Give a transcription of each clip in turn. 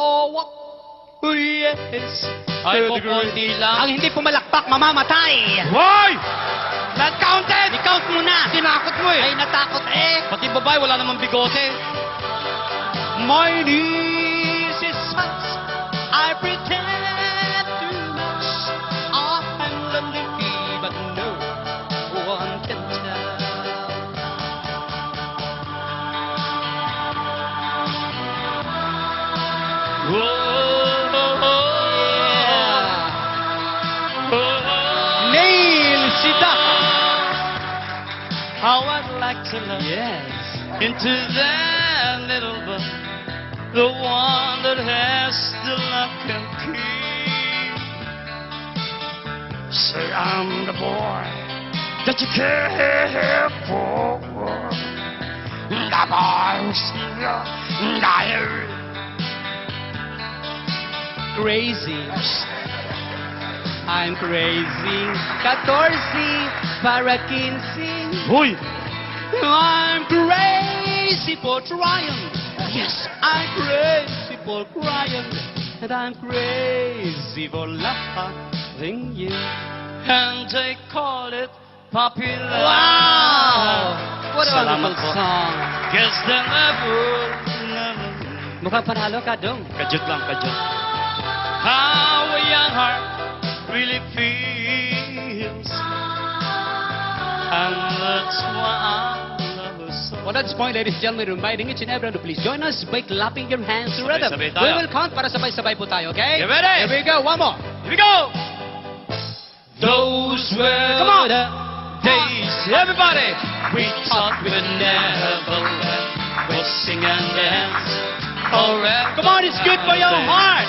Oh, what? Oh, yes. Ay, po, konti lang. Ang hindi pumalakpak, mamamatay. Hoy! Not counted! I-count mo na. Tinakot mo eh. Ay, natakot eh. Pati babae, wala namang bigote. My knees Nail Sita. How I'd like to look Yes. into that little book, the one that has the lock and key. Say I'm the boy that you care for. The boy boy's diary. Crazy. I'm crazy. 14 para 15. Hoy! I'm crazy for trying. Yes, I'm crazy for crying. And I'm crazy for loving you. And they call it popular. Wow! What a wonderful song. Guess never, never. Mukhang panalo ka, Dong. Kajut lang, kajut. How a young heart really feels. And that's why I love so. This point, ladies and gentlemen, reminding each and everyone to please join us by clapping your hands to rhythm. Sabay-sabay. We will count para sabay-sabay po tayo, okay? Get ready? Here we go. One more. Here we go! Those were Come on. the days. Everybody! We thought we'd never let. We'll sing and dance forever. Come on, it's good for your heart.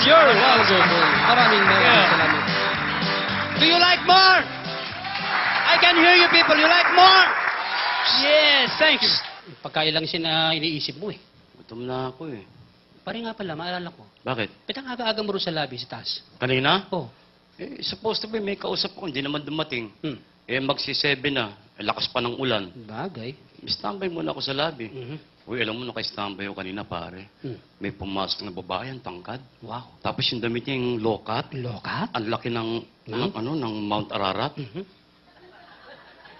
You're welcome. Maraming maraming Yeah. salamat. Do you like more? I can hear you people. You like more? Yes, thank you. Pagkain lang siya na iniisip mo eh. Gutom na ako eh. Pare nga pala, maalala ko. Bakit? Pitang aga-aga mo rin sa lobby sa taas. Kanina? Oh. Eh, supposed to be may kausap ko, hindi naman dumating. Hmm. Eh, magsi-7 na. Eh, lakas pa ng ulan. Bagay. Standby muna ako sa lobby. Mhm. Uy, alam mo, naka-standby ako kanina, pare. Hmm. May pumasok na babae, ang tangkad. Wow. Tapos yung damit niya yung low-cut. Lokat? Ang laki ng, ng, ano, ng Mount Ararat. Mhm.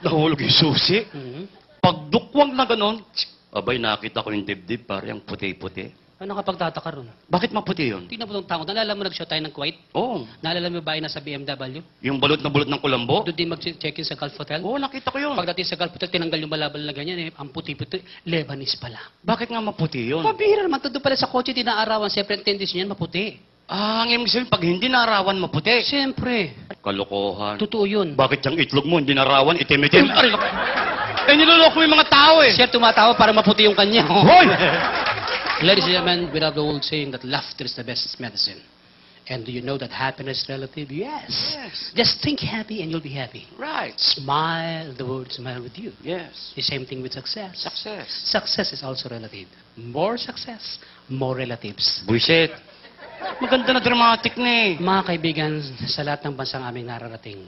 Nahulog yung susi. Mhm. Pagdukwang na ganon, abay, nakita ko yung dibdib, pare, ang puti-puti. Ano nakapagtataka ron? Bakit maputi yun? Tingnan mo itong tango. Naalala mo nag-show tayo ng Kuwait? Oo. Naalala mo ba yung nasa BMW? Yung balot na balot ng kulambo? Doon din mag-check-in sa Gulf Hotel? Oo, nakita ko yun. Pagdating sa Gulf Hotel, tinanggal yung malabal na ganyan eh. Ang puti-puti, Lebanese pala. Bakit nga maputi yun? Mabihira naman. Doon pala sa kotse, dinaarawan. Siyempre, ang tendency niyan, maputi. Ah, ang ibig sabihin, pag hindi narawan, maputi. Siyempre. Kalokohan. Totoo yun. Bakit yung itlog mo, hindi narawan, itim-itim? Naku. eh, niloloko mo yung mga tao eh. Siya tumatawa para maputi yung kanya. Hoy! Ladies and gentlemen, we have the old saying that laughter is the best medicine. And do you know that happiness relative? Yes. Yes. Just think happy and you'll be happy. Right. Smile, the world smile with you. Yes. The same thing with success. Success. Success is also relative. More success, more relatives. Buisit. Maganda na dramatic na eh. Mga kaibigan, sa lahat ng bansang aming nararating,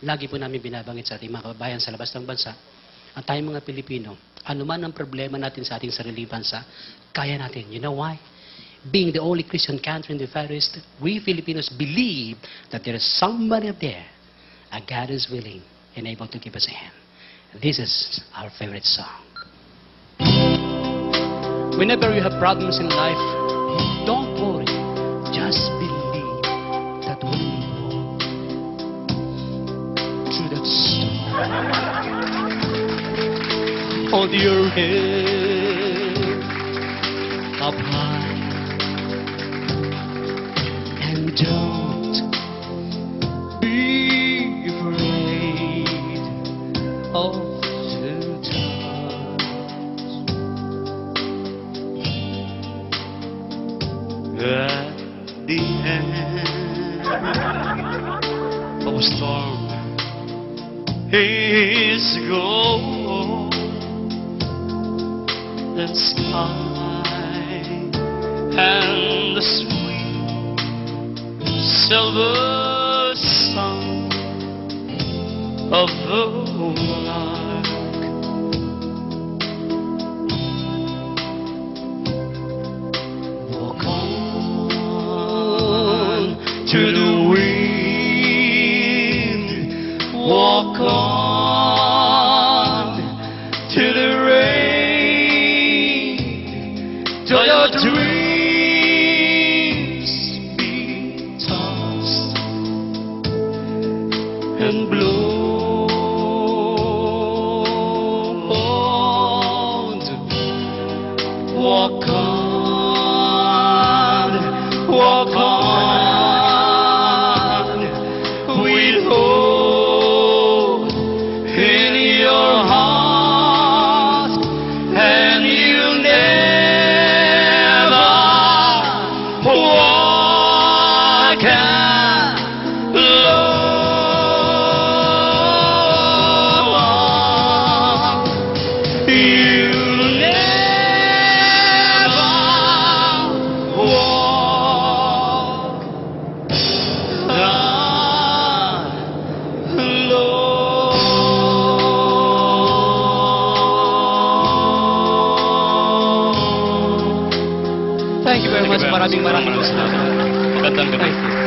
lagi po namin binabangit sa ating mga kababayan sa labas ng bansa, at tayong mga Pilipino, anuman ang problema natin sa ating sariling bansa, kaya natin. You know why? Being the only Christian country in the Far East, we Filipinos believe that there is somebody up there, a God who's willing and able to give us a hand. This is our favorite song. Whenever you have problems in life, don't hold your head up high and don't be afraid. of two times. At the end of a storm is gold and sky and the sweet silver song of the lark. Walk on to the Walk Maraming maraming salamat. Magandang gabi.